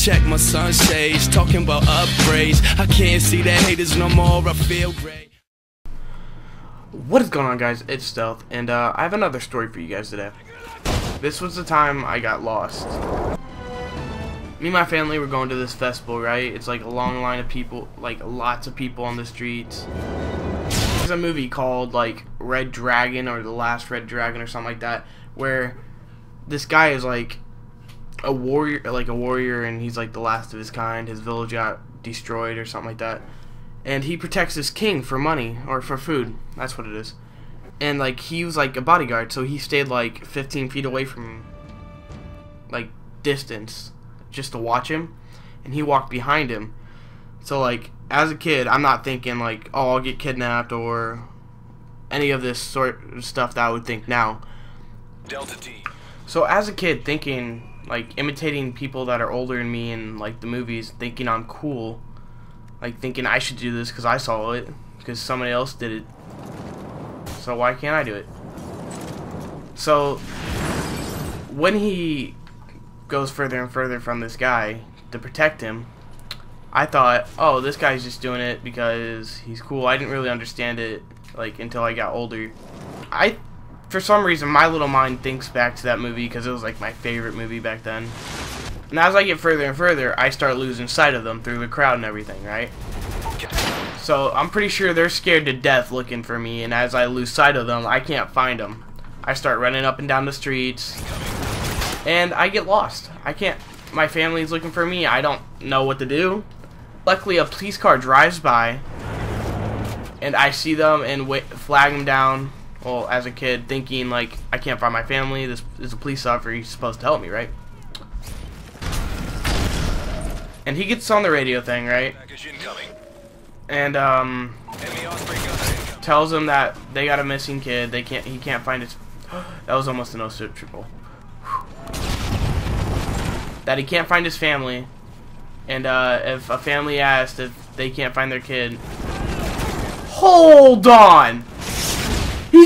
Check my sunshades, talking about upgrades. I can't see the haters no more, I feel great. What is going on guys, it's Stealth, and uh, I have another story for you guys today. This was the time I got lost. Me and my family were going to this festival, right? It's like a long line of people, like lots of people on the streets. There's a movie called like Red Dragon or The Last Red Dragon or something like that, where this guy is like a warrior, like a warrior, and he's like the last of his kind. His village got destroyed or something like that, and he protects his king for money or for food. That's what it is. And like he was like a bodyguard, so he stayed like 15 feet away from like distance just to watch him, and he walked behind him. So like as a kid, I'm not thinking like, oh, I'll get kidnapped or any of this sort of stuff that I would think now. Delta T. So as a kid, thinking like imitating people that are older than me in like the movies, thinking I'm cool, like thinking I should do this because I saw it because somebody else did it. So why can't I do it? So when he goes further and further from this guy to protect him, I thought, oh, this guy's just doing it because he's cool. I didn't really understand it like until I got older. I for some reason, my little mind thinks back to that movie because it was like my favorite movie back then. And as I get further and further, I start losing sight of them through the crowd and everything, right? So I'm pretty sure they're scared to death looking for me, and as I lose sight of them, I can't find them. I start running up and down the streets, and I get lost. I can't. My family's looking for me. I don't know what to do. Luckily, a police car drives by, and I see them and flag them down well, as a kid, thinking like I can't find my family. This is a police officer. He's supposed to help me, right? And he gets on the radio thing, right? And um, tells him that they got a missing kid. They can't. He can't find his. that was almost a no triple. That he can't find his family, and uh, if a family asks if they can't find their kid, hold on.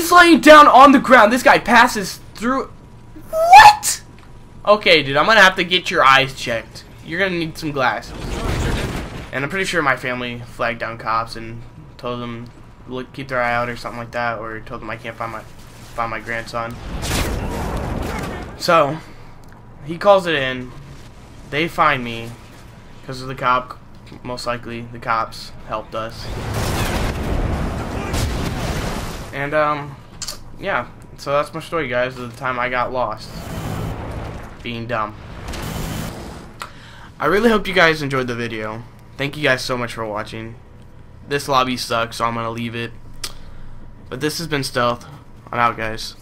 He's laying down on the ground. This guy passes through. What? Okay, dude, I'm gonna have to get your eyes checked. You're gonna need some glasses. And I'm pretty sure my family flagged down cops and told them look, keep their eye out or something like that, or told them I can't find my find my grandson. So he calls it in. They find me because of the cop. Most likely, the cops helped us. And, um, yeah. So that's my story, guys, of the time I got lost. Being dumb. I really hope you guys enjoyed the video. Thank you guys so much for watching. This lobby sucks, so I'm going to leave it. But this has been Stealth. I'm out, guys.